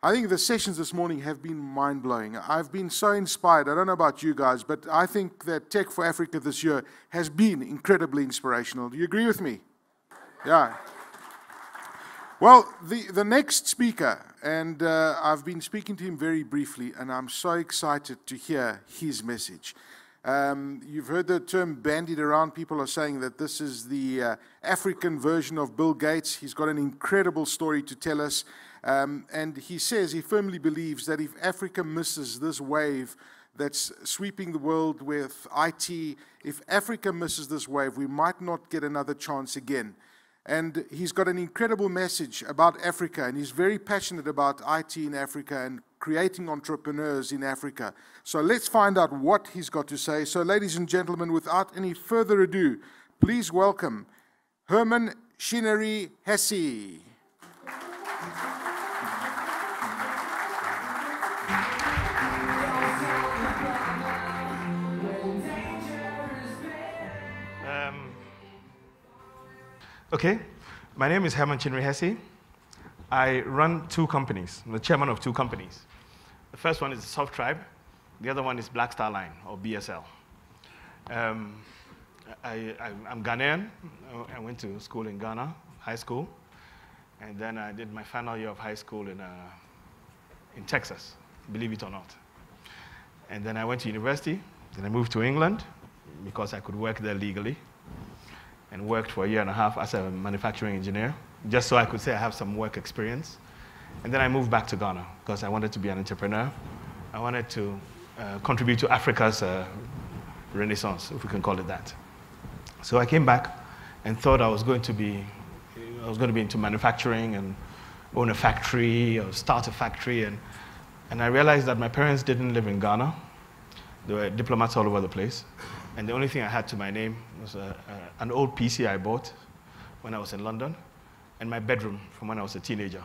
I think the sessions this morning have been mind blowing. I've been so inspired. I don't know about you guys, but I think that Tech4Africa this year has been incredibly inspirational. Do you agree with me? Yeah. Well, the, the next speaker, and uh, I've been speaking to him very briefly, and I'm so excited to hear his message. Um, you've heard the term bandied around. People are saying that this is the uh, African version of Bill Gates. He's got an incredible story to tell us. Um, and he says he firmly believes that if Africa misses this wave that's sweeping the world with IT, if Africa misses this wave, we might not get another chance again. And he's got an incredible message about Africa, and he's very passionate about IT in Africa and creating entrepreneurs in Africa. So let's find out what he's got to say. So, ladies and gentlemen, without any further ado, please welcome Herman Chinery Hesse. Okay, my name is Herman Chinery Hesse. I run two companies. I'm the chairman of two companies. The first one is SOFTtribe. The other one is Black Star Line, or BSL. Um, I, am Ghanaian. I went to school in Ghana, high school. And then I did my final year of high school in, uh, in Texas, believe it or not. And then I went to university. Then I moved to England because I could work there legally and worked for a year and a half as a manufacturing engineer, just so I could say I have some work experience. And then I moved back to Ghana because I wanted to be an entrepreneur. I wanted to uh, contribute to Africa's uh, renaissance, if we can call it that. So I came back and thought I was going to be, I was going to be into manufacturing and own a factory or start a factory. And, and I realized that my parents didn't live in Ghana. They were diplomats all over the place. And the only thing I had to my name was a, a, an old PC I bought when I was in London and my bedroom from when I was a teenager.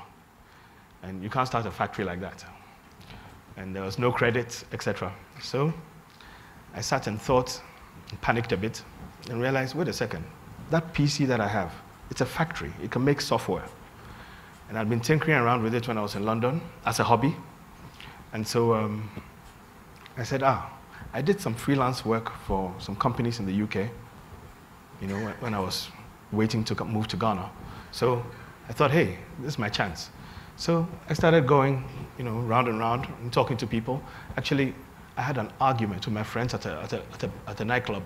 And you can't start a factory like that. And there was no credit, etc. So I sat and thought, and panicked a bit, and realized wait a second, that PC that I have, it's a factory. It can make software. And I'd been tinkering around with it when I was in London as a hobby. And so um, I said, ah, I did some freelance work for some companies in the UK, you know, when I was waiting to move to Ghana. So I thought, hey, this is my chance. So I started going, you know, round and round and talking to people. Actually, I had an argument with my friends at a, at a, at a, at a nightclub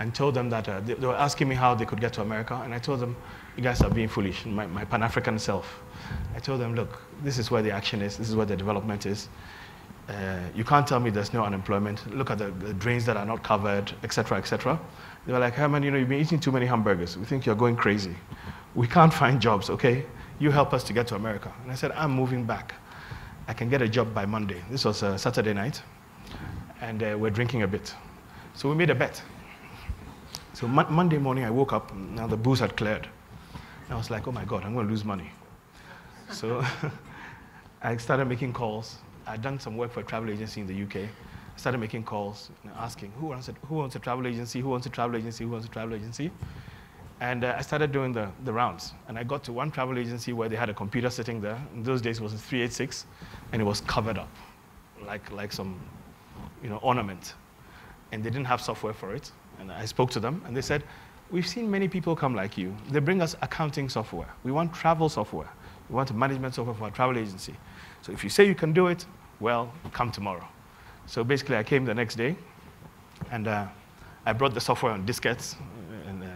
and told them that uh, they, they, were asking me how they could get to America. And I told them, you guys are being foolish, my, my Pan African self. I told them, look, this is where the action is, this is where the development is. Uh, you can't tell me there's no unemployment. Look at the, the drains that are not covered, etc., etc. They were like, Herman, you know, you've been eating too many hamburgers. We think you're going crazy. We can't find jobs, okay? You help us to get to America. And I said, I'm moving back. I can get a job by Monday. This was a Saturday night, and uh, we're drinking a bit. So we made a bet. So mo Monday morning, I woke up. Now the booze had cleared. I was like, oh my God, I'm going to lose money. So I started making calls I'd done some work for a travel agency in the UK. I started making calls, you know, asking who wants, a, who wants a travel agency, who wants a travel agency, who wants a travel agency. And uh, I started doing the, the rounds. And I got to one travel agency where they had a computer sitting there. In those days, it was a 386, and it was covered up like, like some you know, ornament. And they didn't have software for it. And I spoke to them, and they said, We've seen many people come like you. They bring us accounting software. We want travel software. We want management software for a travel agency. So if you say you can do it, well, come tomorrow. So basically, I came the next day, and uh, I brought the software on diskettes and uh,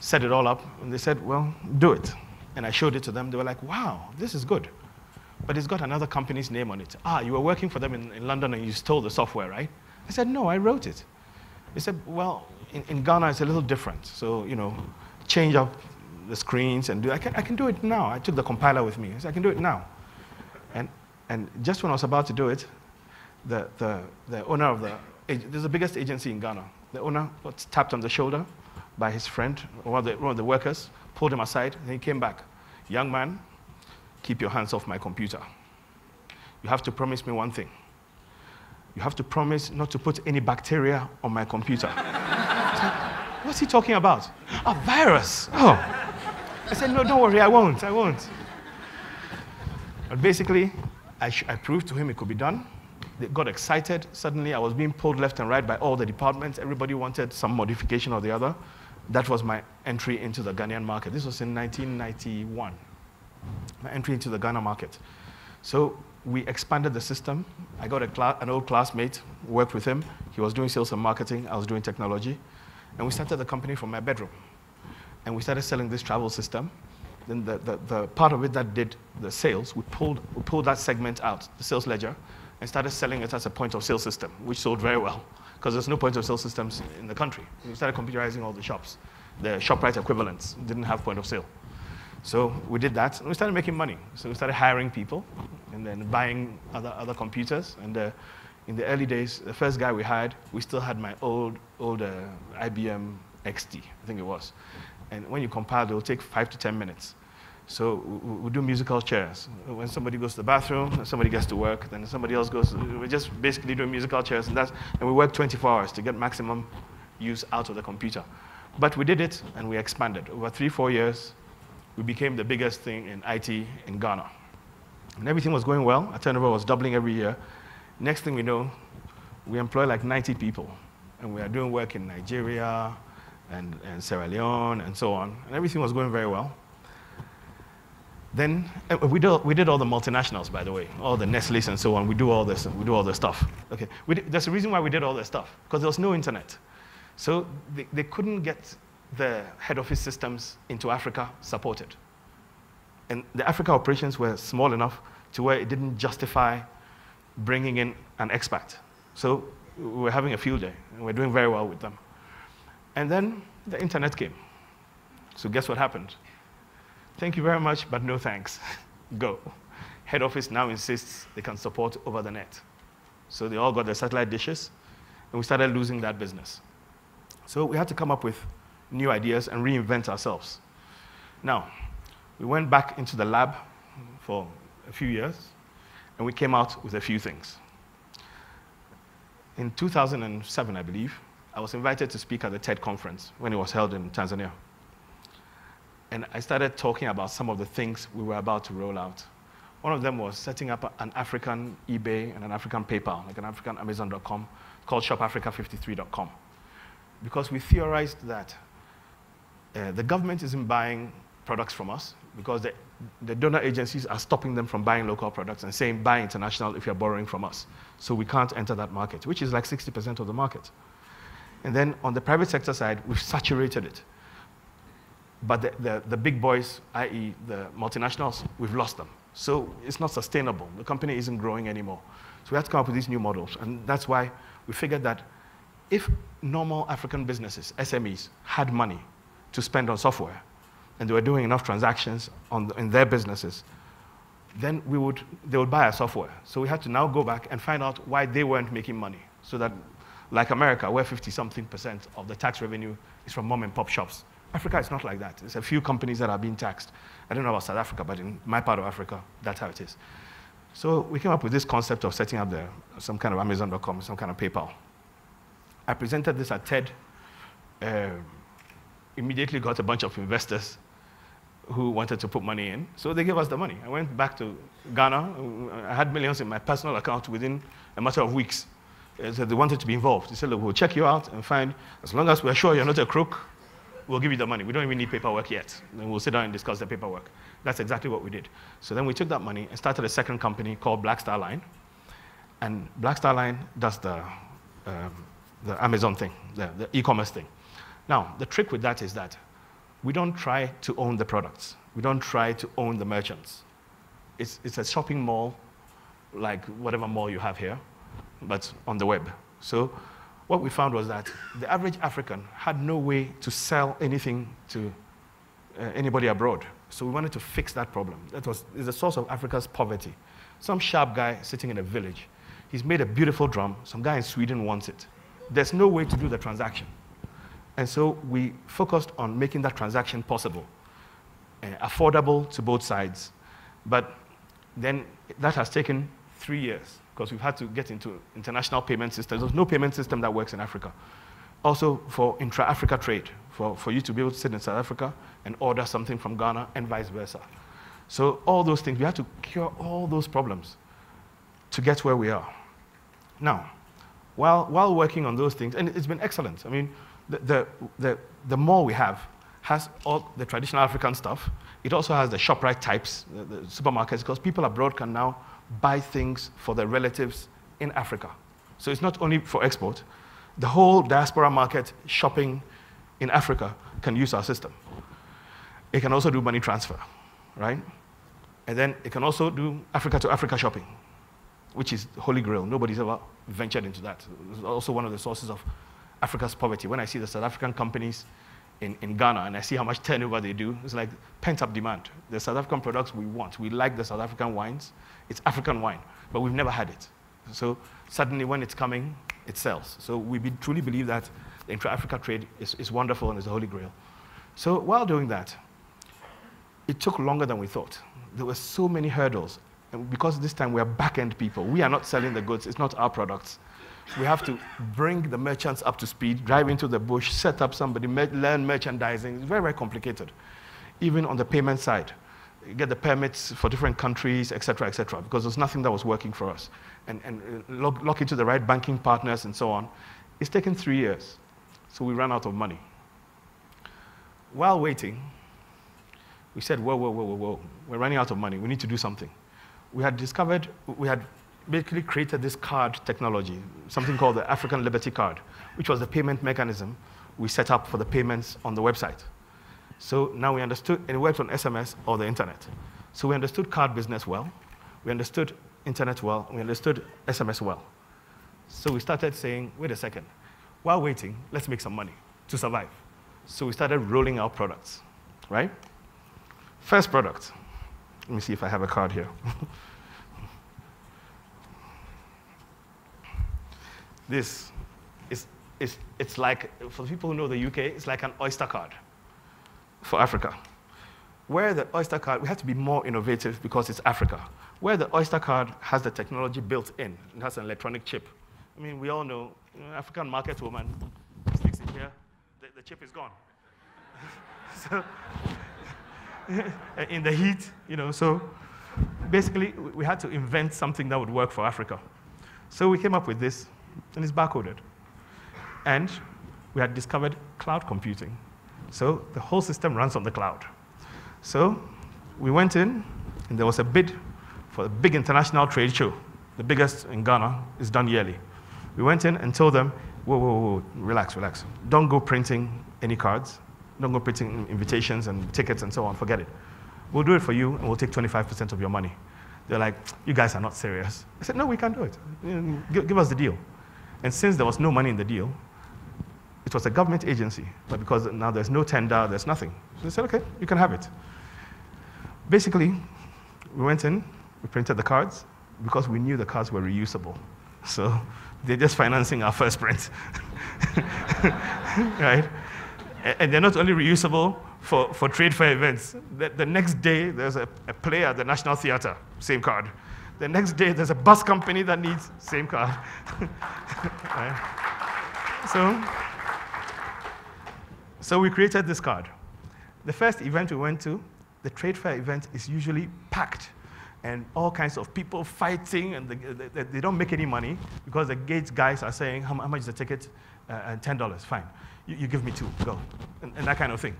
set it all up. And they said, well, do it. And I showed it to them. They were like, wow, this is good. But it's got another company's name on it. Ah, you were working for them in, in London and you stole the software, right? I said, no, I wrote it. They said, well, in, in Ghana, it's a little different. So, you know, change up the screens and do I can, I can do it now. I took the compiler with me. I said, I can do it now. And, just when I was about to do it, the, the, the owner of the, there's the biggest agency in Ghana. The owner was tapped on the shoulder by his friend, one of the, one of the workers, pulled him aside, and he came back. Young man, keep your hands off my computer. You have to promise me one thing. You have to promise not to put any bacteria on my computer. What's he talking about? A virus. Oh. I said, no, don't worry, I won't, I won't. But basically, I, I proved to him it could be done. They got excited. Suddenly, I was being pulled left and right by all the departments. Everybody wanted some modification or the other. That was my entry into the Ghanaian market. This was in 1991, my entry into the Ghana market. So we expanded the system. I got an old classmate, worked with him. He was doing sales and marketing, I was doing technology. And we started the company from my bedroom. And we started selling this travel system. Then the, the, the part of it that did the sales, we pulled, we pulled that segment out, the sales ledger, and started selling it as a point of sale system, which sold very well because there's no point of sale systems in the country. We started computerizing all the shops. The ShopRite equivalents didn't have point of sale. So we did that, and we started making money. So we started hiring people, and then buying other, other computers. And uh, in the early days, the first guy we hired, we still had my old, old uh, IBM XT, I think it was. And when you compile, it will take five to 10 minutes. So we, do musical chairs. When somebody goes to the bathroom, somebody gets to work, then somebody else goes, we just basically do musical chairs, and, that's, and we work 24 hours to get maximum use out of the computer. But we did it, and we expanded. Over three, four years, we became the biggest thing in IT in Ghana. And everything was going well. Our turnover was doubling every year. Next thing we know, we employ like 90 people. And we are doing work in Nigeria and, and Sierra Leone and so on. And everything was going very well. Then uh, we, do, we did all the multinationals, by the way, all the Nestle's and so on. We do all this, we do all the stuff. Okay, did, there's a reason why we did all this stuff because there was no internet, so they, they couldn't get the head office systems into Africa supported, and the Africa operations were small enough to where it didn't justify bringing in an expat. So we were having a field day, and we're doing very well with them. And then the internet came. So guess what happened? Thank you very much, but no thanks. Go. Head office now insists they can support over the net. So they all got their satellite dishes, and we started losing that business. So we had to come up with new ideas and reinvent ourselves. Now, we went back into the lab for a few years, and we came out with a few things. In 2007, I believe, I was invited to speak at the TED conference when it was held in Tanzania. And I started talking about some of the things we were about to roll out. One of them was setting up an African eBay and an African PayPal, like an African Amazon.com, called ShopAfrica53.com. Because we theorized that uh, the government isn't buying products from us because the, the donor agencies are stopping them from buying local products and saying buy international if you're borrowing from us. So we can't enter that market, which is like 60% of the market. And then on the private sector side, we've saturated it. But the, the, the big boys, i.e., the multinationals, we've lost them. So it's not sustainable. The company isn't growing anymore. So we have to come up with these new models. And that's why we figured that if normal African businesses, SMEs, had money to spend on software and they were doing enough transactions on, in their businesses, then we would, they would buy our software. So we had to now go back and find out why they weren't making money. So that, like America, where 50 something percent of the tax revenue is from mom and pop shops, Africa is not like that. There's a few companies that are being taxed. I don't know about South Africa, but in my part of Africa, that's how it is. So we came up with this concept of setting up the, some kind of Amazon.com, some kind of PayPal. I presented this at TED. Uh, immediately got a bunch of investors who wanted to put money in. So they gave us the money. I went back to Ghana. I had millions in my personal account within a matter of weeks. So they wanted to be involved. They said, look, we'll check you out and find, as long as we're sure you're not a crook, we'll give you the money. We don't even need paperwork yet. Then we'll sit down and discuss the paperwork. That's exactly what we did. So then we took that money and started a second company called Black Star Line. And Black Star Line does the, um, the Amazon thing, the, the e-commerce thing. Now, the trick with that is that we don't try to own the products. We don't try to own the merchants. It's, it's a shopping mall, like whatever mall you have here, but on the web. So what we found was that the average African had no way to sell anything to uh, anybody abroad. So we wanted to fix that problem. That was is the source of Africa's poverty. Some sharp guy sitting in a village, he's made a beautiful drum. Some guy in Sweden wants it. There's no way to do the transaction. And so we focused on making that transaction possible, uh, affordable to both sides. But then that has taken three years because we've had to get into international payment systems. There's no payment system that works in Africa. Also, for intra Africa trade, for, for you to be able to sit in South Africa and order something from Ghana and vice versa. So, all those things, we had to cure all those problems. to get where we are. Now, while, while working on those things, and it's been excellent. I mean, the, the, the, the mall we have has all the traditional African stuff. It also has the ShopRite types, the, the supermarkets, because people abroad can now buy things for their relatives in Africa. So it's not only for export. The whole diaspora market shopping in Africa can use our system. It can also do money transfer, right? And then it can also do Africa to Africa shopping, which is holy grail. Nobody's ever ventured into that. It's also one of the sources of Africa's poverty. When I see the South African companies in, in Ghana and I see how much turnover they do, it's like pent up demand. The South African products we want. We like the South African wines. It's African wine, but we've never had it. So suddenly, when it's coming, it sells. So we be, truly believe that the intra Africa trade is, is wonderful and is the holy grail. So while doing that, it took longer than we thought. There were so many hurdles. And because this time we are back end people, we are not selling the goods, it's not our products. We have to bring the merchants up to speed, drive into the bush, set up somebody, learn merchandising. It's very, very complicated. Even on the payment side, get the permits for different countries, et cetera, et cetera, because there's nothing that was working for us. And, and uh, lock, lock into the right banking partners and so on. It's taken three years. So we ran out of money. While waiting, we said, whoa, whoa, whoa, whoa, whoa, we're running out of money. We need to do something. We had discovered, we had basically created this card technology, something called the African Liberty Card, which was the payment mechanism we set up for the payments on the website. So now we understood, and it worked on SMS or the internet. So we understood card business well, we understood internet well, we understood SMS well. So we started saying, wait a second, while waiting, let's make some money to survive. So we started rolling out products, right? First product. Let me see if I have a card here. this is, is it's like, for people who know the UK, it's like an Oyster card for Africa. Where the Oyster card, we have to be more innovative because it's Africa. Where the Oyster card has the technology built in, it has an electronic chip. I mean, we all know, you know African market woman sticks in here, the, the chip is gone. so, in the heat, you know, so basically we had to invent something that would work for Africa. So we came up with this, and it's barcoded. And we had discovered cloud computing. So the whole system runs on the cloud. So we went in, and there was a bid for a big international trade show. The biggest in Ghana is done yearly. We went in and told them, whoa, whoa, whoa, relax, relax. Don't go printing any cards. Don't go printing invitations and tickets and so on. Forget it. We'll do it for you, and we'll take 25% of your money. They're like, you guys are not serious. I said, no, we can do it. Give, give us the deal. And since there was no money in the deal, it was a government agency, but because now there's no tender, there's nothing. So they said, okay, you can have it. Basically, we went in, we printed the cards because we knew the cards were reusable. So they're just financing our first print. right? And they're not only reusable for, for trade fair events. The, the next day, there's a, a play at the National Theatre, same card. The next day, there's a bus company that needs same card. right? So, so we created this card. The first event we went to, the trade fair event, is usually packed and all kinds of people fighting, and the, the, they don't make any money because the gate guys are saying, How, how much is the ticket? Uh, $10, fine. You, you, give me two, go. And, and, that kind of thing.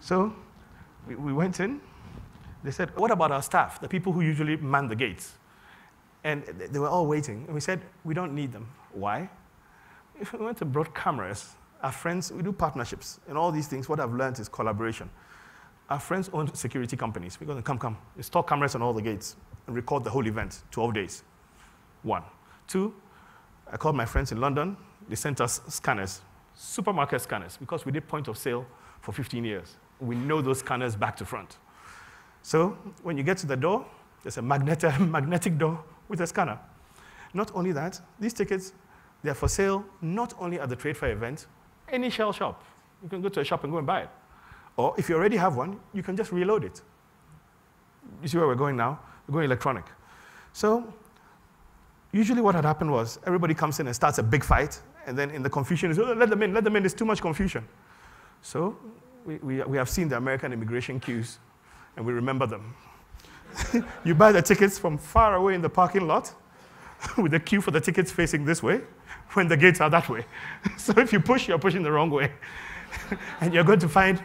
So we, we went in. They said, What about our staff, the people who usually man the gates? And they were all waiting. And we said, We don't need them. Why? If we went to broad cameras, our friends, we do partnerships. And all these things, what I've learned is collaboration. Our friends own security companies. We're going to come, come. Install cameras on all the gates and record the whole event, 12 days. One. Two, I called my friends in London. They sent us scanners, supermarket scanners, because we did point of sale for 15 years. We know those scanners back to front. So when you get to the door, there's a magnetic, magnetic door with a scanner. Not only that, these tickets, they're for sale not only at the trade fair event, any shell shop. You can go to a shop and go and buy it. Or if you already have one, you can just reload it. You see where we're going now? We're going electronic. So usually what had happened was everybody comes in and starts a big fight, and then in the confusion oh, let them in, let them in, there's too much confusion. So we, we, we have seen the American immigration queues, and we remember them. you buy the tickets from far away in the parking lot, with the queue for the tickets facing this way when the gates are that way. so if you push, you're pushing the wrong way. and you're going to find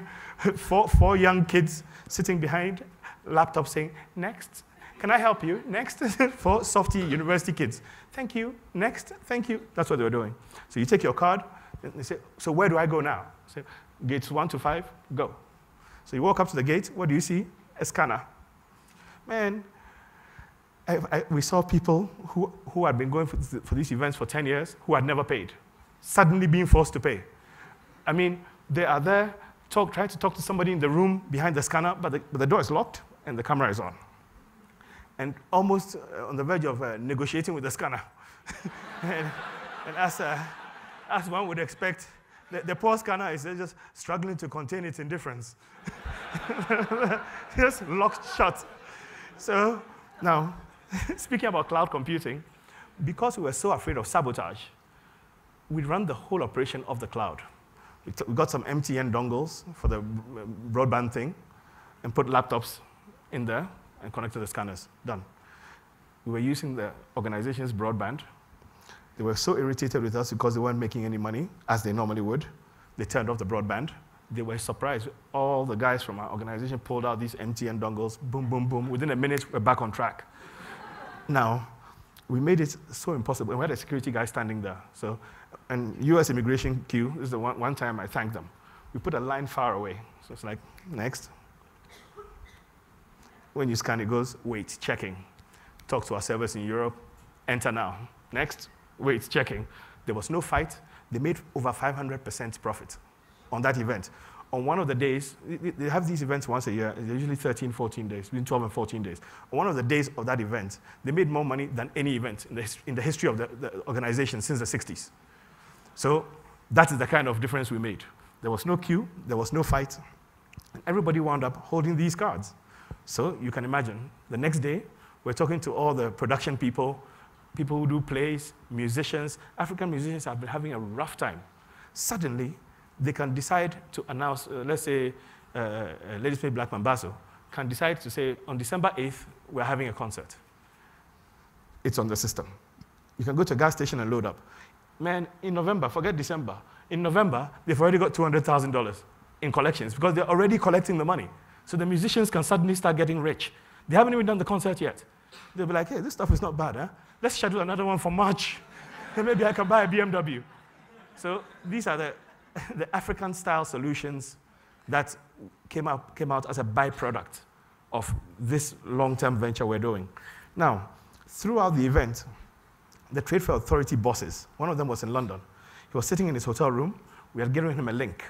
four, four young kids sitting behind laptops saying, Next, can I help you? Next, for softy university kids. Thank you. Next, thank you. That's what they were doing. So you take your card, and they say, So where do I go now? Say, Gates one to five, go. So you walk up to the gate, what do you see? A scanner. Man, I, I, we saw people who, who had been going for, for these events for 10 years who had never paid, suddenly being forced to pay. I mean, they are there talk, trying to talk to somebody in the room behind the scanner, but the, but the door is locked and the camera is on. And almost uh, on the verge of uh, negotiating with the scanner. and, and as, uh, as one would expect, the, the poor scanner is just struggling to contain its indifference. just locked shut. So now, speaking about cloud computing, because we were so afraid of sabotage, we ran the whole operation off the cloud. We, we got some MTN dongles for the uh, broadband thing and put laptops in there and connected the scanners. Done. We were using the organization's broadband. They were so irritated with us because they weren't making any money, as they normally would. They turned off the broadband. They were surprised. All the guys from our organization pulled out these MTN dongles, boom, boom, boom. Within a minute, we're back on track. Now, we made it so impossible. And we had a security guy standing there. So, and US immigration queue, this is the one, one time I thanked them. We put a line far away. So it's like, next. When you scan, it goes, wait, checking. Talk to our servers in Europe, enter now. Next, wait, checking. There was no fight. They made over 500% profit on that event on one of the days, they have these events once a year, they're usually 13, 14 days, between 12 and 14 days. On one of the days of that event, they made more money than any event in the, in the history of the, the organization since the 60s. So that is the kind of difference we made. There was no queue, there was no fight, and everybody wound up holding these cards. So you can imagine, the next day, we're talking to all the production people, people who do plays, musicians. African musicians have been having a rough time. Suddenly, they can decide to announce, uh, let's say, uh, uh, Ladysmith Black Mambazo can decide to say, on December 8th, we're having a concert. It's on the system. You can go to a gas station and load up. Man, in November, forget December. In November, they've already got $200,000 in collections because they're already collecting the money. So the musicians can suddenly start getting rich. They haven't even done the concert yet. They'll be like, hey, this stuff is not bad, huh? Let's schedule another one for March. maybe I can buy a BMW. So these are the the African style solutions that came out, came out as a byproduct of this long term venture we're doing. Now, throughout the event, the Trade Fair Authority bosses, one of them was in London. He was sitting in his hotel room. We had given him a link.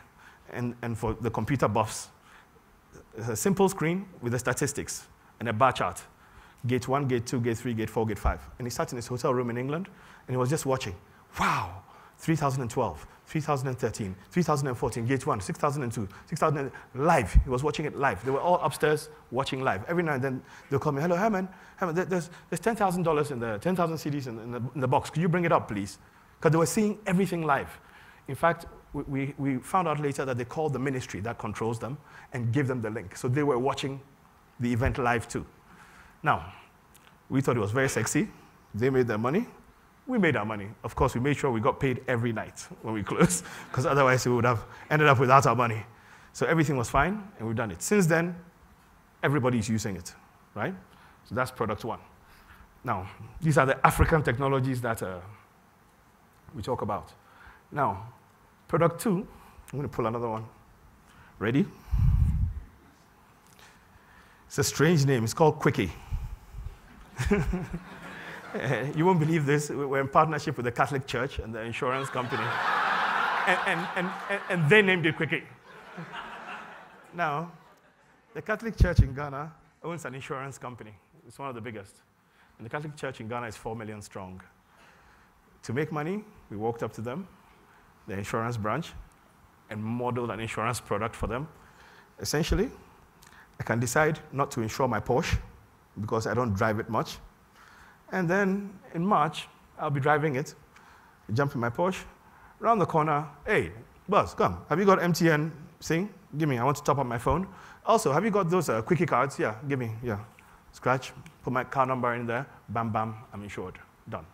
And, and for the computer buffs, a simple screen with the statistics and a bar chart gate one, gate two, gate three, gate four, gate five. And he sat in his hotel room in England and he was just watching. Wow, 3012, 3013, 3014, gate 1, 6002, 6000, live. He was watching it live. They were all upstairs watching live. Every now and then they'll call me, hello, Herman, Herman there's, there's $10,000 in the, 10,000 cedis in, in, the, in the box. Could you bring it up, please? Because they were seeing everything live. In fact, we, we, we found out later that they called the ministry that controls them and gave them the link. So they were watching the event live too. Now, we thought it was very sexy. They made their money we made our money. Of course, we made sure we got paid every night when we closed, because otherwise we would have ended up without our money. So everything was fine, and we've done it. Since then, everybody's using it, right? So that's product one. Now, these are the African technologies that uh, we talk about. Now, product two, I'm going to pull another one. Ready? It's a strange name. It's called Quickie. you won't believe this. We're in partnership with the Catholic Church and the insurance company. and, and, and, and, they named it Quickie. now, the Catholic Church in Ghana owns an insurance company. It's one of the biggest. And the Catholic Church in Ghana is 4 million strong. To make money, we walked up to them, the insurance branch, and modeled an insurance product for them. Essentially, I can decide not to insure my Porsche because I don't drive it much. And then in March, I'll be driving it, jump in my Porsche, around the corner, hey, boss, come, have you got MTN thing? Give me, I want to top up my phone. Also, have you got those uh, quickie cards? Yeah, give me, yeah. Scratch, put my car number in there, bam, bam, I'm insured. Done.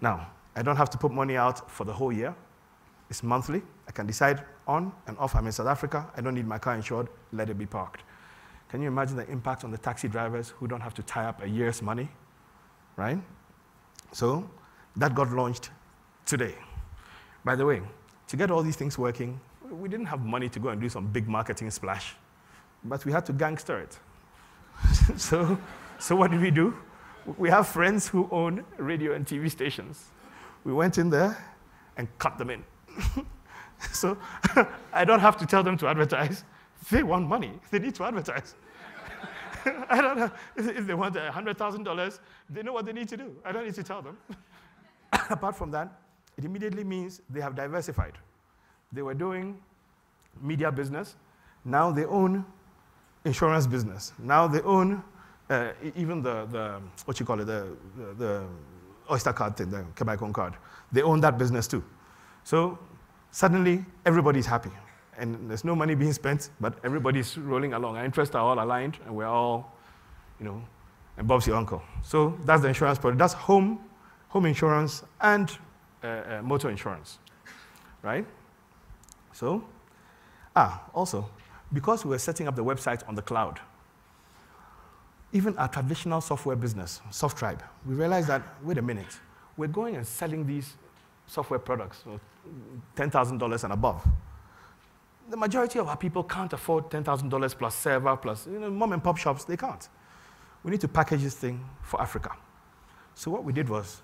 Now, I don't have to put money out for the whole year. It's monthly. I can decide on and off. I'm in South Africa. I don't need my car insured. Let it be parked. Can you imagine the impact on the taxi drivers who don't have to tie up a year's money? Right? So that got launched today. By the way, to get all these things working, we didn't have money to go and do some big marketing splash, but we had to gangster it. so, so what did we do? We have friends who own radio and TV stations. We went in there and cut them in. so I don't have to tell them to advertise. They want money. They need to advertise. I don't know. If they want $100,000, they know what they need to do. I don't need to tell them. Apart from that, it immediately means they have diversified. They were doing media business. Now they own insurance business. Now they own uh, even the, the, what you call it, the, the, the Oyster card thing, the Kebaikon card. They own that business too. So suddenly everybody's happy. And there's no money being spent, but everybody's rolling along. Our interests are all aligned, and we're all, you know, and Bob's your uncle. So that's the insurance product. That's home, home insurance and uh, uh, motor insurance, right? So, ah, also, because we were setting up the website on the cloud, even our traditional software business, SOFTtribe, we realized that, wait a minute, we're going and selling these software products, $10,000 and above. The majority of our people can't afford $10,000 plus server, plus you know, mom and pop shops, they can't. We need to package this thing for Africa. So what we did was,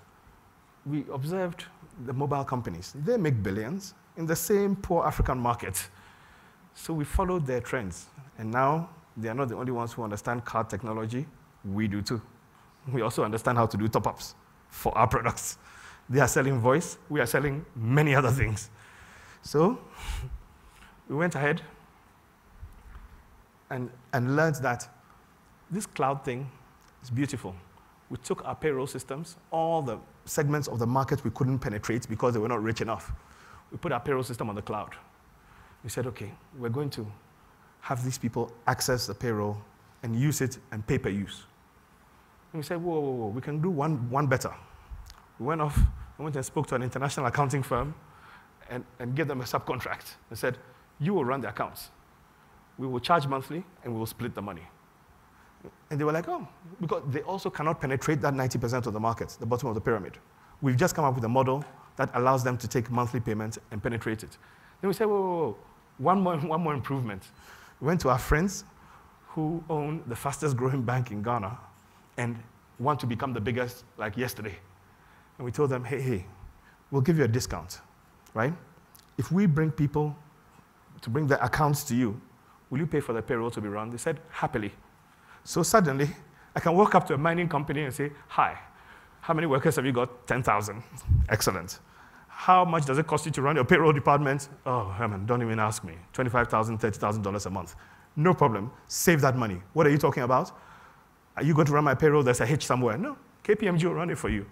we observed the mobile companies. They make billions in the same poor African market. So we followed their trends. And now they are not the only ones who understand card technology. We do too. We also understand how to do top ups for our products. They are selling voice, we are selling many other things. So we went ahead and, and learned that this cloud thing is beautiful. We took our payroll systems, all the segments of the market we couldn't penetrate because they were not rich enough. We put our payroll system on the cloud. We said, okay, we're going to have these people access the payroll and use it and pay per use. And we said, whoa, whoa, whoa, we can do one, one better. We went off, we went and spoke to an international accounting firm and, and gave them a subcontract and said, you will run the accounts. We will charge monthly and we will split the money. And they were like, oh, because they also cannot penetrate that 90% of the market, the bottom of the pyramid. We've just come up with a model that allows them to take monthly payments and penetrate it. Then we said, whoa, whoa, whoa. One, more, one more improvement. We went to our friends who own the fastest growing bank in Ghana and want to become the biggest like yesterday. And we told them, hey, hey, we'll give you a discount, right? If we bring people to bring the accounts to you, will you pay for the payroll to be run? They said, happily. So suddenly, I can walk up to a mining company and say, Hi, how many workers have you got? 10,000. Excellent. How much does it cost you to run your payroll department? Oh, Herman, don't even ask me. $25,000, $30,000 a month. No problem. Save that money. What are you talking about? Are you going to run my payroll? There's a hitch somewhere. No, KPMG will run it for you.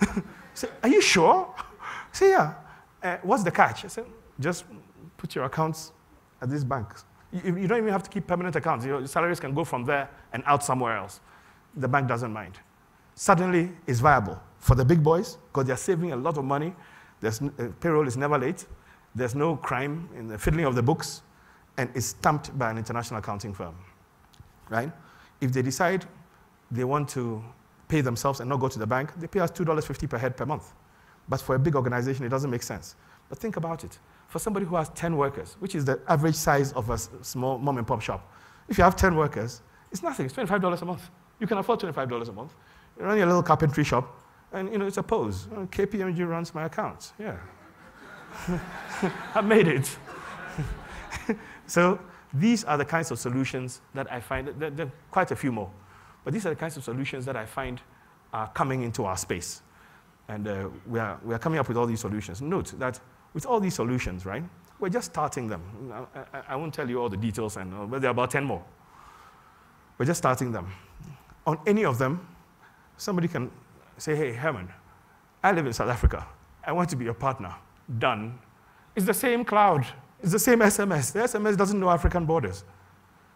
say, are you sure? Say, yeah. Uh, what's the catch? I said, just put your accounts at these banks. You, you don't even have to keep permanent accounts. Your salaries can go from there and out somewhere else. The bank doesn't mind. Suddenly, it's viable for the big boys because they're saving a lot of money. There's, uh, payroll is never late. There's no crime in the fiddling of the books, and it's stamped by an international accounting firm. Right? If they decide they want to pay themselves and not go to the bank, they pay us $2.50 per head per month. But for a big organization, it doesn't make sense. But think about it for somebody who has 10 workers, which is the average size of a small mom and pop shop, if you have 10 workers, it's nothing. It's $25 a month. You can afford $25 a month. You run your little carpentry shop, and you know, it's a pose. Oh, KPMG runs my accounts. Yeah. I made it. so these are the kinds of solutions that I find, there, there are quite a few more, but these are the kinds of solutions that I find are coming into our space. And uh, we, are, we are coming up with all these solutions. Note that with all these solutions, right? We're just starting them. I, I, I won't tell you all the details, and, but there are about 10 more. We're just starting them. On any of them, somebody can say, hey, Herman, I live in South Africa. I want to be your partner. Done. It's the same cloud. It's the same SMS. The SMS doesn't know African borders.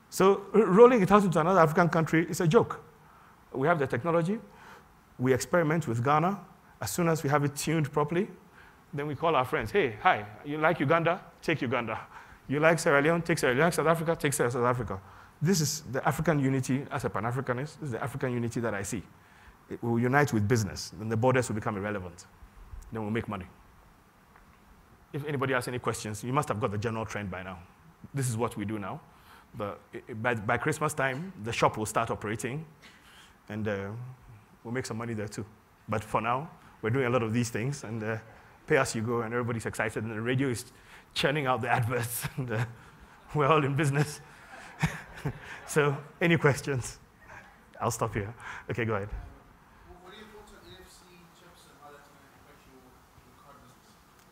So rolling it out into another African country is a joke. We have the technology, We experiment with Ghana. As soon as we have it tuned properly, then we call our friends. Hey, hi, you like Uganda? Take Uganda. You like Sierra Leone? Take Sierra Leone. You like South Africa? Take South Africa. This is the African unity as a Pan Africanist. This is the African unity that I see. It will unite with business, then the borders will become irrelevant. Then we'll make money. If anybody has any questions, you must have got the general trend by now. This is what we do now. But by, by Christmas time, the shop will start operating, and uh, we'll make some money there too. But for now, we're doing a lot of these things, and uh, pay as you go, and everybody's excited, and the radio is churning out the adverts, and uh, we're all in business. so, any questions? I'll stop here. Okay, go ahead.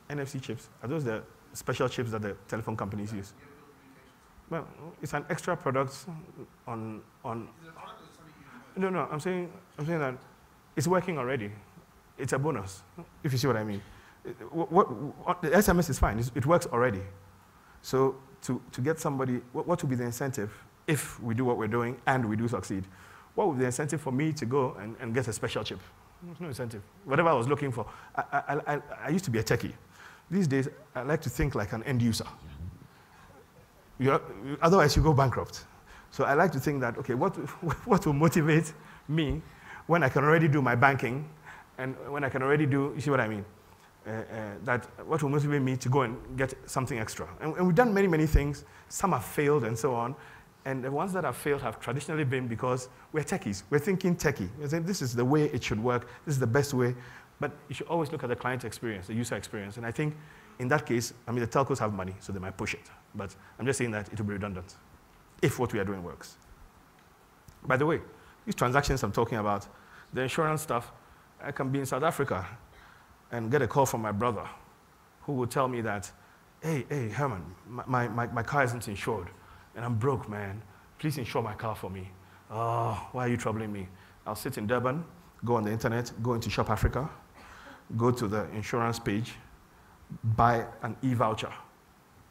NFC chips. Are those the special chips that the telephone companies use? Well, it's an extra product on on. No, no. I'm saying I'm saying that it's working already. It's a bonus, if you see what I mean. What, what, the SMS is fine. it works already. So to, to get somebody, what, what would be the incentive if we do what we're doing and we do succeed? What would be the incentive for me to go and, and get a special chip? There's no incentive. Whatever I was looking for. I, I, I, I used to be a techie. These days, I like to think like an end user. You're, otherwise, you go bankrupt. So I like to think that, okay, what, what will motivate me when I can already do my banking and when I can already do, you see what I mean? Uh, uh, that what will motivate me to go and get something extra. And, and, we've done many, many things. Some have failed and so on. And the ones that have failed have traditionally been because we're techies. We're thinking techie. We're saying this is the way it should work. This is the best way. But you should always look at the client experience, the user experience. And I think in that case, I mean, the telcos have money, so they might push it. But I'm just saying that it will be redundant if what we are doing works. By the way, these transactions I'm talking about, the insurance stuff, I can be in South Africa and get a call from my brother who will tell me that, hey, hey, Herman, my, my, my car isn't insured and I'm broke, man. Please insure my car for me. Oh, why are you troubling me? I'll sit in Durban, go on the internet, go into Shop Africa, go to the insurance page, buy an e voucher,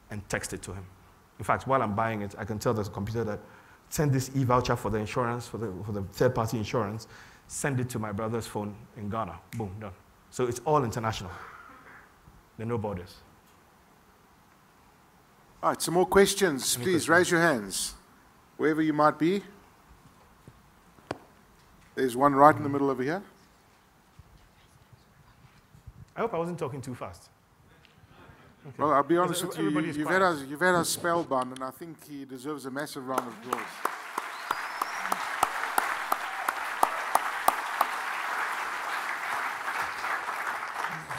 and text it to him. In fact, while I'm buying it, I can tell the computer that send this e voucher for the insurance, for the, for the third party insurance, send it to my brother's phone in Ghana. Boom, done. So it's all international. There are no borders. All right, some more questions. Any Please questions? raise your hands, wherever you might be. There's one right in the middle over here. I hope I wasn't talking too fast. Okay. Well, I'll be honest with you. You've had, us, you've had us spellbound, and I think he deserves a massive round of applause.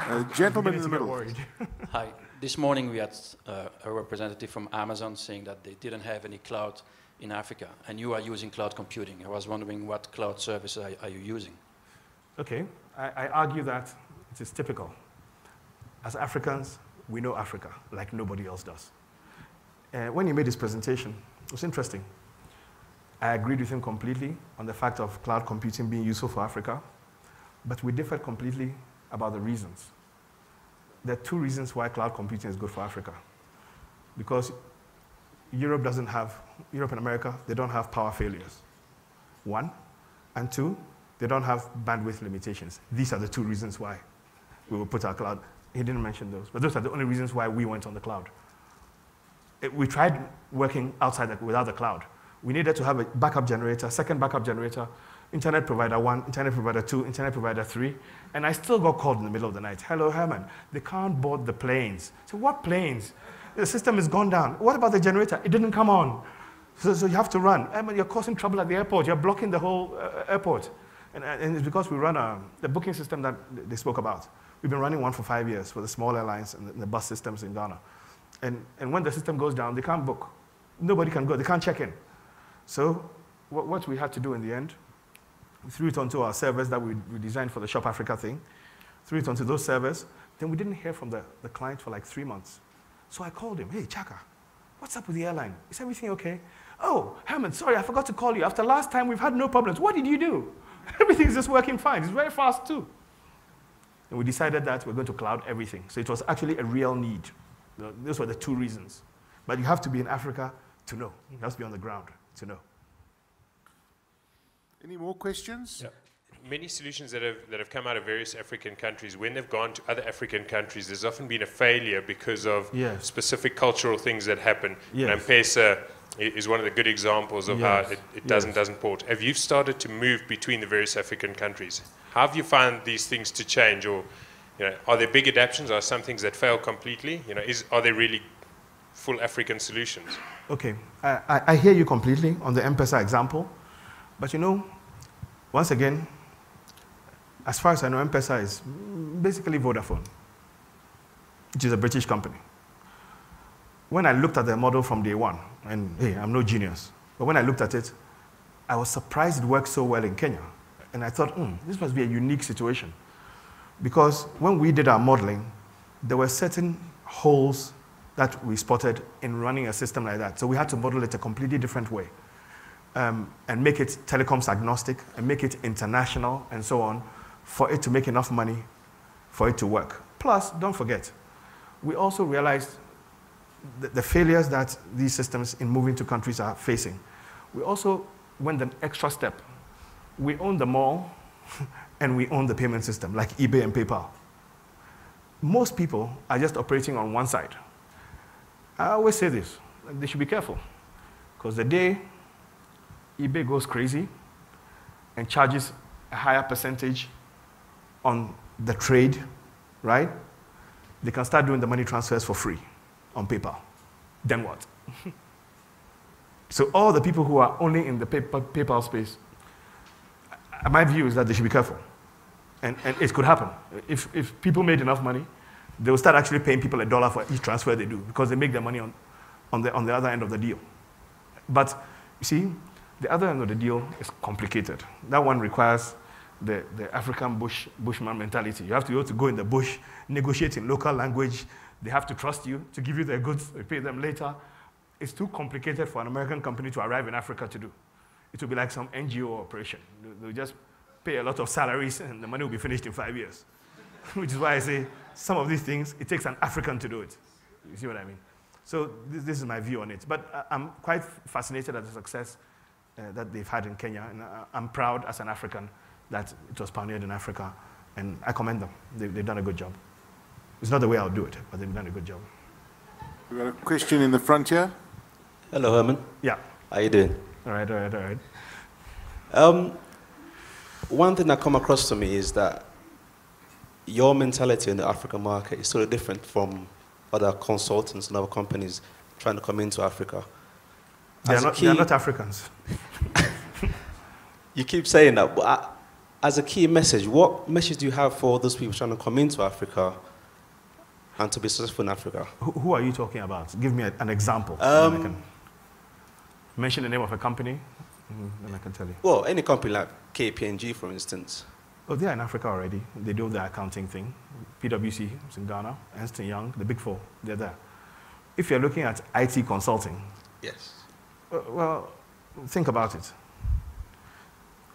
Uh, gentleman in the middle. Hi. This morning we had uh, a representative from Amazon saying that they didn't have any cloud in Africa, and you are using cloud computing. I was wondering what cloud service are, are you using? Okay. I, I argue that it is typical. As Africans, we know Africa like nobody else does. Uh, when he made his presentation, it was interesting. I agreed with him completely on the fact of cloud computing being useful for Africa, but we differed completely about the reasons there are two reasons why cloud computing is good for Africa. Because Europe doesn't have, Europe and America, they don't have power failures. One. And two, they don't have bandwidth limitations. These are the two reasons why we will put our cloud. He didn't mention those, but those are the only reasons why we went on the cloud. It, we tried working outside the, without the cloud. We needed to have a backup generator, second backup generator, internet provider one, internet provider two, internet provider three, and I still got called in the middle of the night. Hello, Herman, they can't board the planes. So what planes? The system has gone down. What about the generator? It didn't come on. So, so you have to run. Herman, you're causing trouble at the airport. You're blocking the whole uh, airport. And, uh, and, it's because we run a, the booking system that they spoke about. We've been running one for five years for the small airlines and the, and the bus systems in Ghana. And, and when the system goes down, they can't book. Nobody can go. They can't check in. So what, what we had to do in the end threw it onto our servers that we, we designed for the Shop Africa thing, threw it onto those servers. Then we didn't hear from the, the client for like three months. So I called him, hey, Chaka, what's up with the airline? Is everything okay? Oh, Herman, sorry, I forgot to call you. After last time, we've had no problems. What did you do? Everything's just working fine. It's very fast, too. And we decided that we're going to cloud everything. So it was actually a real need. Those were the two reasons. But you have to be in Africa to know. You have to be on the ground to know. Any more questions? Yeah. many solutions that have, that have come out of various African countries, when they've gone to other African countries, there's often been a failure because of Yes. specific cultural things that happen. Yes. And M-Pesa is one of the good examples of how Yes. it, it does and Yes. doesn't port. Have you started to move between the various African countries? How have you found these things to change? Or you know, are there big adaptations? Are some things that fail completely? You know, is, are there really full African solutions? Okay, I, I, I hear you completely on the M-Pesa example, but you know, once again, as far as I know, M-Pesa is basically Vodafone, which is a British company. When I looked at the model from day one, and hey, I'm no genius, but when I looked at it, I was surprised it worked so well in Kenya. And I thought, hmm, this must be a unique situation. Because when we did our modeling, there were certain holes that we spotted in running a system like that. So we had to model it a completely different way um, and make it telecoms agnostic and make it international and so on for it to make enough money for it to work. Plus, don't forget, we also realized the, the failures that these systems in moving to countries are facing. We also went an extra step. We own the mall and we own the payment system like eBay and PayPal. Most people are just operating on one side. I always say this, they should be careful. Because the day eBay goes crazy and charges a higher percentage on the trade, right? They can start doing the money transfers for free on PayPal. Then what? so all the people who are only in the PayPal, space, uh, my view is that they should be careful. And, and it could happen. If, if people made enough money, they will start actually paying people a dollar for each transfer they do because they make their money on, on, the, on the other end of the deal. But you see, the other end of the deal is complicated. That one requires the, the African bush, bushman mentality. You have to go to go in the bush, negotiate in local language. They have to trust you to give you their goods, you pay them later. It's too complicated for an American company to arrive in Africa to do. It will be like some NGO operation. They'll- just pay a lot of salaries and the money will be finished in five years. Which is why I say some of these things, it takes an African to do it. You see what I mean? So this, this is my view on it. But uh, I'm quite fascinated at the success uh, that they've had in Kenya. And I- I'm proud as an African that it was pioneered in Africa. And I commend them. They, they've done a good job. It's not the way I'll do it, but they've done a good job. We've got a question in the front here. Hello, Herman. Yeah. How you doing? All right, all right, all right. Um, one thing that come across to me is that your mentality in the African market is totally different from other consultants and other companies trying to come into Africa. They're not, they're not Africans. You keep saying that, but I, as a key message, what message do you have for those people trying to come into Africa and to be successful in Africa? Who, who are you talking about? Give me a- an example. Um, can mention the name of a company, mm, then I can tell you. Well, any company like KPMG, for instance. Oh, they're in Africa already. They do the accounting thing. PwC is in Ghana, Ernst Young, the big four, they're there. If you're looking at IT consulting, Yes. Uh, well, think about it.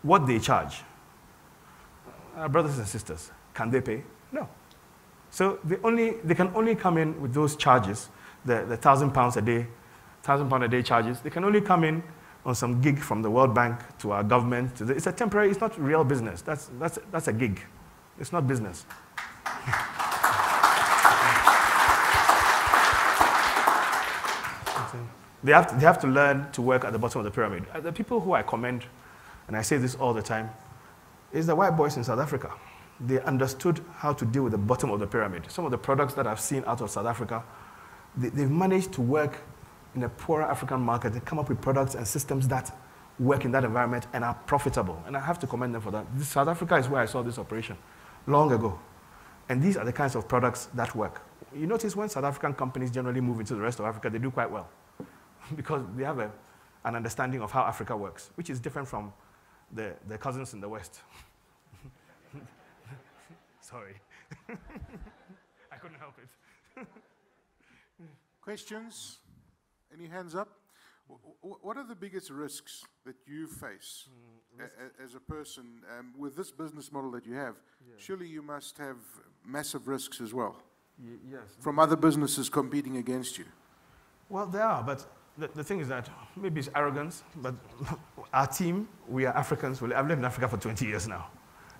What they charge, uh, brothers and sisters, can they pay? No. So they, only, they can only come in with those charges, the, the thousand pounds a day, thousand pound a day charges. They can only come in on some gig from the World Bank to our government. It's a temporary, it's not real business. That's, that's, that's a gig. It's not business. They have, to, they have to learn to work at the bottom of the pyramid. Uh, The people who I commend, and I say this all the time, is the white boys in South Africa. They understood how to deal with the bottom of the pyramid. Some of the products that I've seen out of South Africa, they, they've managed to work in a poorer African market. They come up with products and systems that work in that environment and are profitable. And I have to commend them for that. This, South Africa is where I saw this operation long ago. And these are the kinds of products that work. You notice when South African companies generally move into the rest of Africa, they do quite well because they have a, an understanding of how Africa works, which is different from the, the cousins in the West. Sorry. I couldn't help it. Questions? Any hands up? Wh- wh- What are the biggest risks that you face a- a- as a person um, with this business model that you have? Surely you must have massive risks as well yes. from other businesses competing against you. Well, there are, but the, the thing is that maybe it's arrogance, but our team, we are Africans. I've lived in Africa for 20 years now.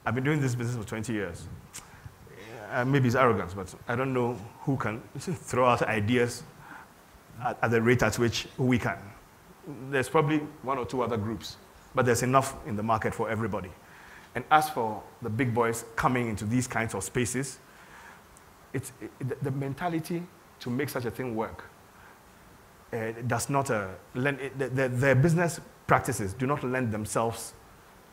I've been doing this business for 20 years. Uh, maybe it's arrogance, but I don't know who can throw out ideas at, at the rate at which we can. There's probably one or two other groups, but there's enough in the market for everybody. And as for the big boys coming into these kinds of spaces, it's, it, the mentality to make such a thing work does not uh, lend, it, the, their business practices do not lend themselves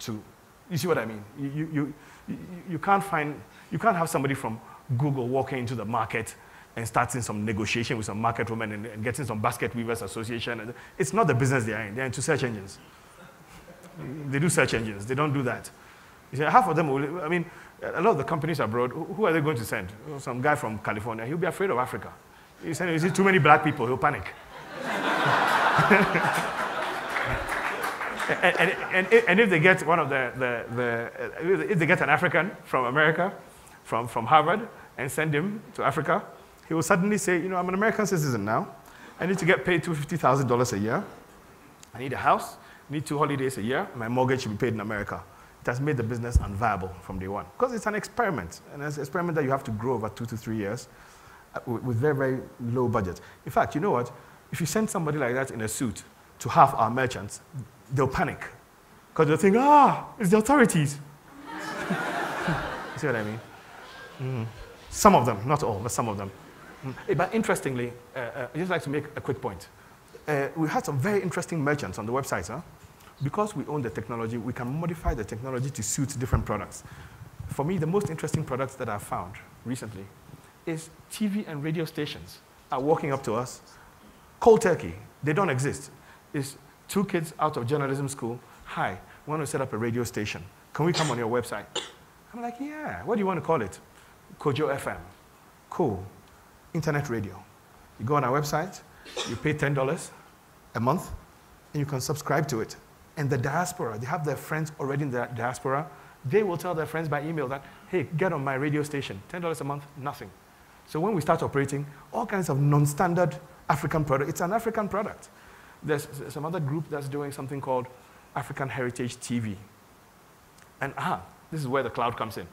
to, you see what I mean? You, you, you, you, can't find, you can't have somebody from Google walking into the market and starting some negotiation with some market women and, and getting some basket weavers association. It's not the business they are in. They're into search engines. they do search engines. They don't do that. You see, half of them, will, I mean, a lot of the companies abroad, who are they going to send? Some guy from California. He'll be afraid of Africa. You send, you see too many black people, he'll panic. And, and, and, and, if they get one of the, the, the, if they get an African from America, from, from Harvard, and send him to Africa, he will suddenly say, you know, I'm an American citizen now. I need to get paid $250,000 a year. I need a house, I need two holidays a year. My mortgage should be paid in America. It has made the business unviable from day one. Because it's an experiment, and it's an experiment that you have to grow over two to three years uh, with very, very low budget. In fact, you know what? If you send somebody like that in a suit to half our merchants, they'll panic. Because they'll think, ah, it's the authorities. you see what I mean? Mm. Some of them, not all, but some of them. Mm. But interestingly, uh, uh, I'd just like to make a quick point. Uh, we had some very interesting merchants on the website. Huh? Because we own the technology, we can modify the technology to suit different products. For me, the most interesting products that I've found recently is TV and radio stations are walking up to us. Cold turkey, they don't exist. It's two kids out of journalism school. Hi, we want to set up a radio station. Can we come on your website? I'm like, yeah. What do you want to call it? Kojo FM. Cool. Internet radio. You go on our website, you pay $10 a month, and you can subscribe to it. And the diaspora, they have their friends already in the diaspora. They will tell their friends by email that, hey, get on my radio station. $10 a month, nothing. So when we start operating, all kinds of non-standard African product, it's an African product. There's some other group that's doing something called African Heritage TV. And ah, this is where the cloud comes in.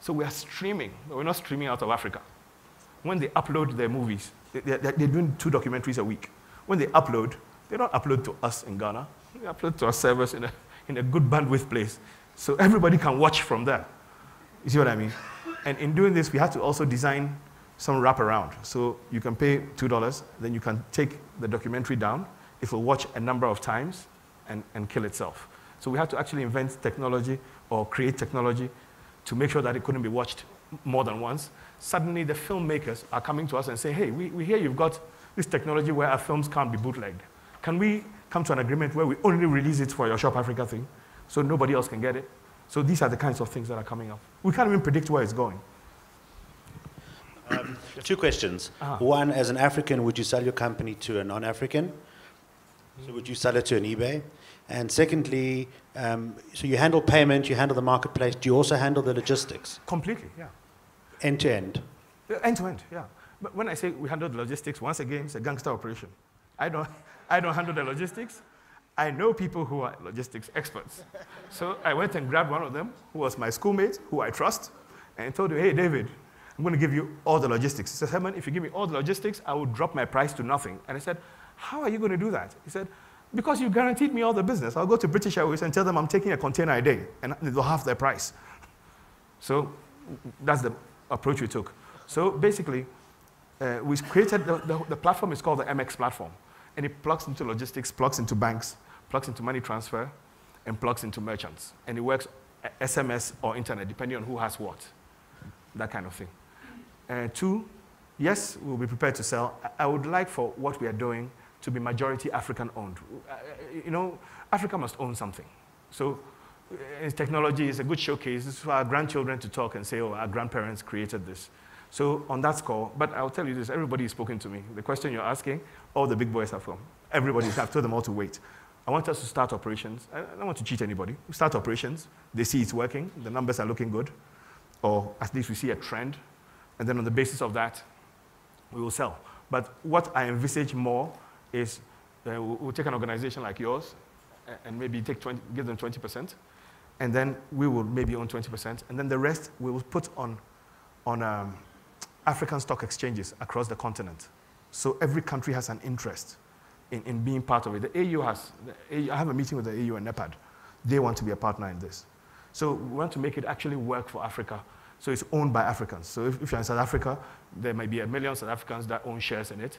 So we are streaming, but we're not streaming out of Africa. When they upload their movies, they're, they're doing two documentaries a week. When they upload, they don't upload to us in Ghana. They upload to our servers in a, in a good bandwidth place. So everybody can watch from there. You see what I mean? And in doing this, we had to also design some wraparound. So you can pay $2, then you can take the documentary down. It will watch a number of times and, and kill itself. So we had to actually invent technology or create technology to make sure that it couldn't be watched more than once. Suddenly, the filmmakers are coming to us and say, hey, we, we hear you've got this technology where our films can't be bootlegged. Can we come to an agreement where we only release it for your Shop Africa thing so nobody else can get it? So these are the kinds of things that are coming up. We can't even predict where it's going. Um, two questions. Uh-huh. One, as an African, would you sell your company to a non-African? So would you sell it to an eBay? And secondly, um, so you handle payment, you handle the marketplace. Do you also handle the logistics? Completely, yeah. End to end? End to end, yeah. But when I say we handle the logistics, once again, it's a gangster operation. I don't, I don't handle the logistics. I know people who are logistics experts. so I went and grabbed one of them, who was my schoolmate, who I trust, and told him, hey, David, I'm going to give you all the logistics. He said, Herman, if you give me all the logistics, I will drop my price to nothing. And I said, how are you going to do that? He said, because you guaranteed me all the business. I'll go to British Airways and tell them I'm taking a container a day, and they'll half their price. So that's the approach we took. So basically, uh, we created the, the, the, platform is called the MX platform, and it plugs into logistics, plugs into banks, plugs into money transfer, and plugs into merchants. And it works SMS or internet, depending on who has what, that kind of thing. Uh, two, yes, we'll be prepared to sell. I would like for what we are doing to be majority African owned. Uh, you know, Africa must own something. So uh, technology is a good showcase. For our grandchildren to talk and say, oh, our grandparents created this. So on that score, but I'll tell you this, everybody has spoken to me. The question you're asking, all the big boys are from. Everybody, I've told them all to wait. I want us to start operations. I don't want to cheat anybody. We start operations. They see it's working. The numbers are looking good. Or at least we see a trend. And then on the basis of that, we will sell. But what I envisage more is uh, we'll take an organization like yours and maybe take 20, give them 20%, and then we will maybe own 20%, and then the rest we will put on, on um, African stock exchanges across the continent. So every country has an interest in, in being part of it. The AU has, the AU, I have a meeting with the AU and NEPAD. They want to be a partner in this. So we want to make it actually work for Africa. So it's owned by Africans. So if, if you're in South Africa, there might be a million South Africans that own shares in it.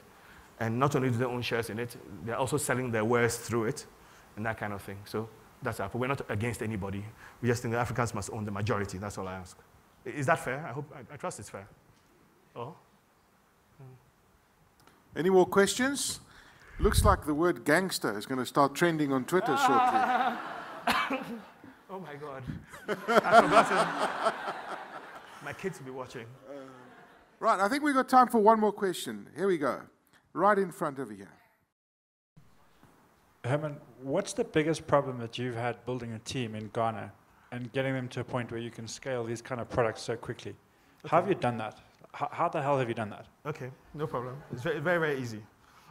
And not only do they own shares in it, they're also selling their wares through it and that kind of thing. So that's Apple. We're not against anybody. We just think the Africans must own the majority. That's all I ask. Is that fair? I hope, I, I trust it's fair. Oh? Hmm. Any more questions? Looks like the word gangster is going to start trending on Twitter shortly. oh my God. I've forgotten. My kids will be watching. Uh, right, I think we've got time for one more question. Here we go. Right in front over here. Herman, what's the biggest problem that you've had building a team in Ghana and getting them to a point where you can scale these kind of products so quickly? Okay. How have you done that? How, how, the hell have you done that? Okay, no problem. It's very, very, very easy.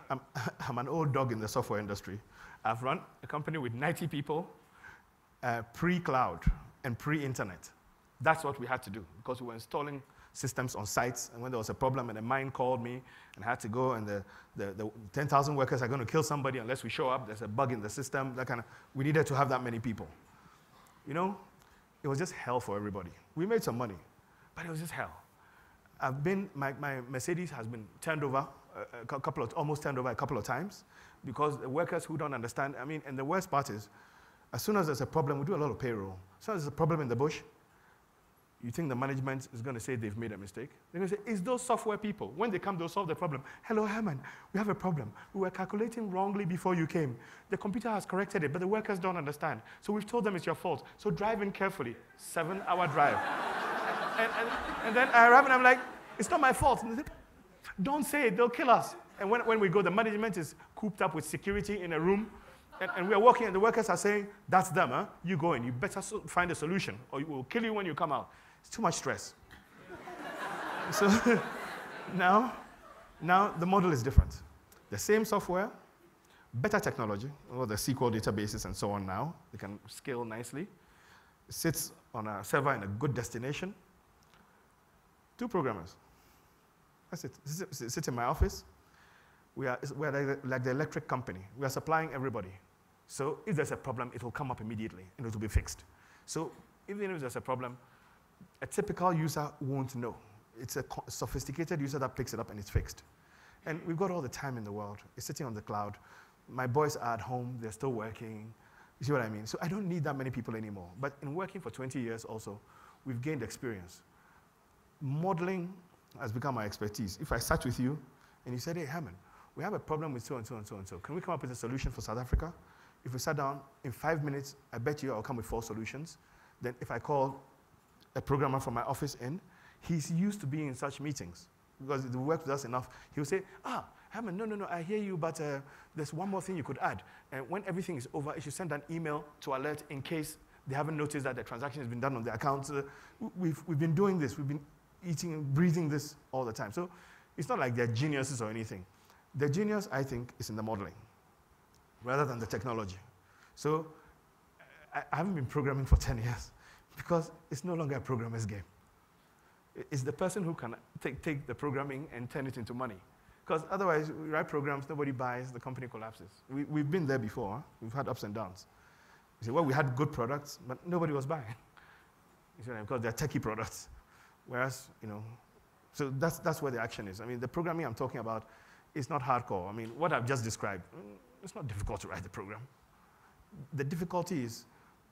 I'm, I'm an old dog in the software industry. I've run a company with 90 people, uh, pre-cloud and pre-internet. That's what we had to do because we were installing systems on sites. And when there was a problem and a mine called me and I had to go and the, the, the 10,000 workers are going to kill somebody unless we show up, there's a bug in the system, that kind of, we needed to have that many people. You know, it was just hell for everybody. We made some money, but it was just hell. I've been, my, my Mercedes has been turned over uh, a, a couple of, almost turned over a couple of times because the workers who don't understand, I mean, and the worst part is, as soon as there's a problem, we do a lot of payroll. As soon as there's a problem in the bush, you think the management is going to say they've made a mistake? They're going to say, it's those software people. When they come, they'll solve the problem. Hello, Herman, we have a problem. We were calculating wrongly before you came. The computer has corrected it, but the workers don't understand. So we've told them it's your fault. So drive in carefully. Seven hour drive. and, and, and, then I arrive and I'm like, it's not my fault. Don't say it, they'll kill us. And when, when we go, the management is cooped up with security in a room. And, and, we are working, and the workers are saying, That's them, huh? You go in. You better find a solution, or we will kill you when you come out. It's too much stress. so now, now the model is different. The same software, better technology, or the SQL databases and so on now, they can scale nicely. It sits on a server in a good destination. Two programmers. That's it. Sit, sit in my office. We are, we are like the electric company. We are supplying everybody. So if there's a problem, it will come up immediately and it will be fixed. So even if there's a problem, a typical user won't know. It's a sophisticated user that picks it up and it's fixed. And we've got all the time in the world. It's sitting on the cloud. My boys are at home, they're still working. You see what I mean? So I don't need that many people anymore. But in working for 20 years also, we've gained experience. Modeling has become my expertise. If I sat with you and you said, hey, Herman, we have a problem with so and so and so and so. Can we come up with a solution for South Africa? If we sat down in five minutes, I bet you I'll come with four solutions. Then if I call a programmer from my office in, he's used to being in such meetings because he worked with us enough. He'll say, ah, Herman, no, no, no, I hear you, but uh, there's one more thing you could add. And when everything is over, you should send an email to alert in case they haven't noticed that the transaction has been done on the account. Uh, we've, we've been doing this. We've been eating and breathing this all the time. So it's not like they're geniuses or anything. The genius, I think, is in the modeling rather than the technology. So I, I haven't been programming for 10 years because it's no longer a programmer's game. It's the person who can take, take the programming and turn it into money. Because otherwise, we write programs, nobody buys, the company collapses. We, we've been there before. We've had ups and downs. You say, well, we had good products, but nobody was buying. You see, because they're techie products. Whereas, you know, so that's, that's where the action is. I mean, the programming I'm talking about is not hardcore. I mean, what I've just described, mm, it's not difficult to write the program. The difficulty is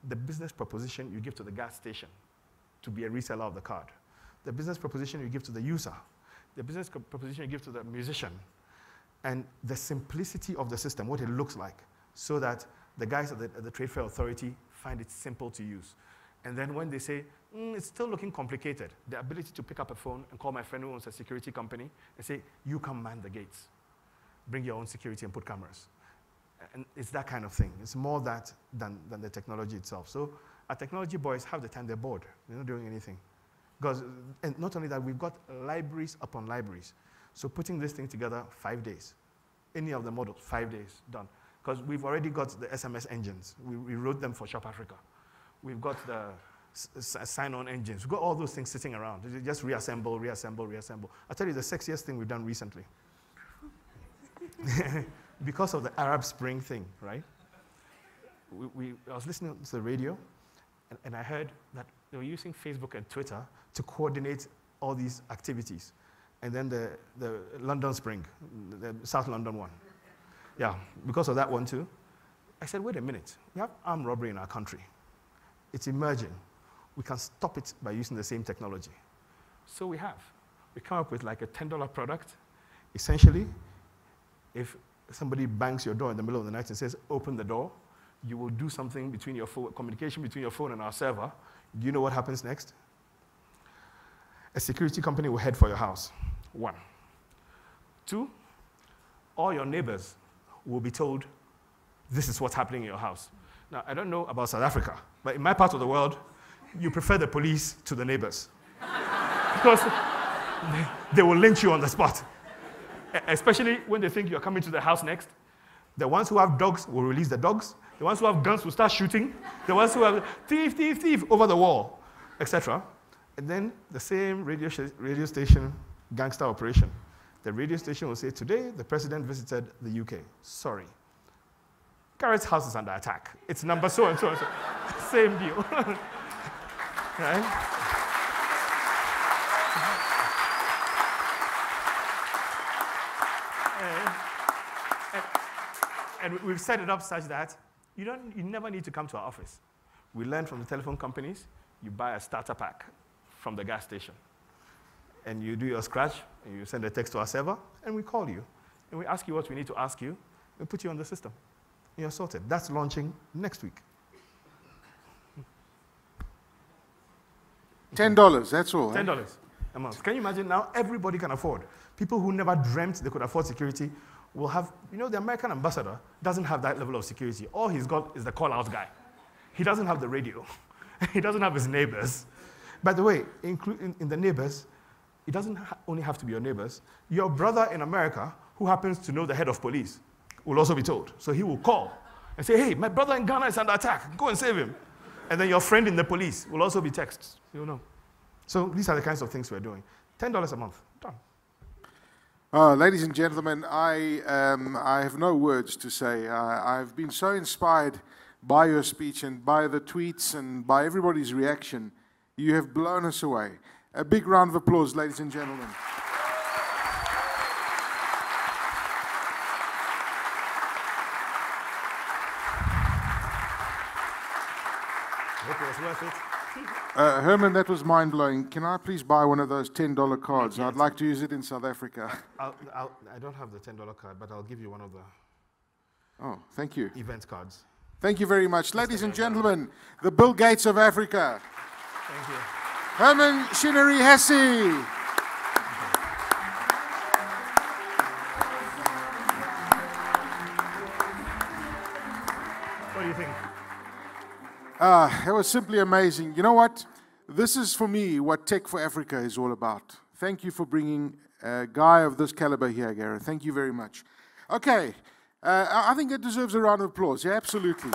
the business proposition you give to the gas station to be a reseller of the card, the business proposition you give to the user, the business proposition you give to the musician, and the simplicity of the system, what it looks like, so that the guys at the, at the Trade Fair Authority find it simple to use. And then when they say, mm, it's still looking complicated, the ability to pick up a phone and call my friend who owns a security company and say, you come man the gates. Bring your own security and put cameras and it's that kind of thing. It's more that than, than the technology itself. So our technology boys have the time they're bored. They're not doing anything. Because, and not only that, we've got libraries upon libraries. So putting this thing together, five days. Any of the models, five days, done. Because we've already got the SMS engines. We, we wrote them for Shop Africa. We've got the sign-on engines. We've got all those things sitting around. Just reassemble, reassemble, reassemble. I'll tell you the sexiest thing we've done recently. because of the Arab Spring thing, right? We, we, I was listening to the radio, and, and I heard that they were using Facebook and Twitter to coordinate all these activities. And then the, the London Spring, the South London one. Yeah, because of that one too. I said, wait a minute, we have armed robbery in our country. It's emerging. We can stop it by using the same technology. So we have. We come up with like a $10 product. Essentially, if somebody bangs your door in the middle of the night and says, open the door, you will do something between your phone, communication between your phone and our server. Do you know what happens next? A security company will head for your house. One. Two, all your neighbors will be told, this is what's happening in your house. Now, I don't know about South Africa, but in my part of the world, you prefer the police to the neighbors. because they will lynch you on the spot. Especially when they think you're coming to the house next. The ones who have dogs will release the dogs. The ones who have guns will start shooting. The ones who have thief, thief, thief over the wall, etc. And then the same radio, radio station gangster operation. The radio station will say, Today the president visited the UK. Sorry. Gareth's house is under attack. It's number so and so and so. Same deal. right? And we've set it up such that you, don't, you never need to come to our office. We learn from the telephone companies, you buy a starter pack from the gas station. And you do your scratch, and you send a text to our server, and we call you. And we ask you what we need to ask you, and put you on the system. And you're sorted. That's launching next week. $10, that's all. $10 eh? a month. Can you imagine now? Everybody can afford. People who never dreamt they could afford security will have, you know, the American ambassador doesn't have that level of security. All he's got is the call out guy. He doesn't have the radio. he doesn't have his neighbors. By the way, in, in the neighbors, it doesn't ha only have to be your neighbors. Your brother in America, who happens to know the head of police, will also be told. So he will call and say, hey, my brother in Ghana is under attack. Go and save him. And then your friend in the police will also be texted. You know. So these are the kinds of things we're doing. $10 a month. Uh, ladies and gentlemen, I, um, I have no words to say. Uh, I've been so inspired by your speech and by the tweets and by everybody's reaction. You have blown us away. A big round of applause, ladies and gentlemen. Hope it was worth it. Uh, Herman, that was mind blowing. Can I please buy one of those $10 cards? I'd like to use it in South Africa. I'll, I'll, I do not have the $10 card, but I'll give you one of the oh, thank you. event cards. Thank you very much. Ladies and gentlemen, the Bill Gates of Africa. Thank you. Herman Chinery Hesse. Ah, it was simply amazing. You know what? This is for me what Tech4Africa is all about. Thank you for bringing a guy of this caliber here, Gareth. Thank you very much. Okay, uh, I think it deserves a round of applause. Yeah, absolutely.